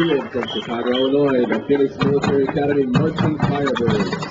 Field from Chicago, Illinois, the Phoenix Military Academy Marching Firebirds.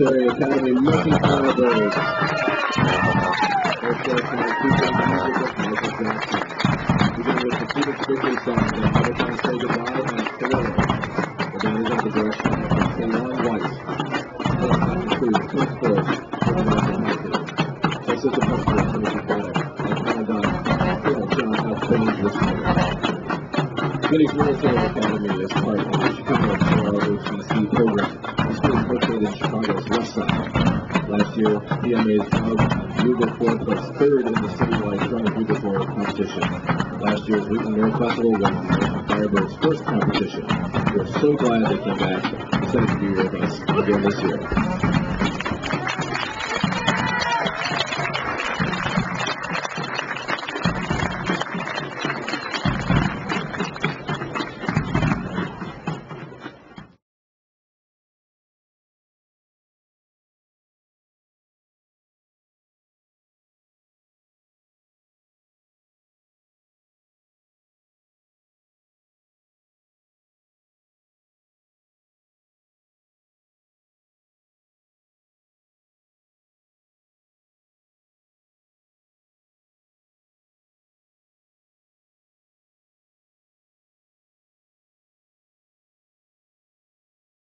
Military Academy music of Michael Jackson. Beginning with the Say Goodbye and. The band the is year, PMA's Dog Bugle Corps placed third in the citywide drum bugle corps competition. Last year's Wheaton North Festival was Firebirds' first competition. We're so glad they came back. Excited to be with us again this year.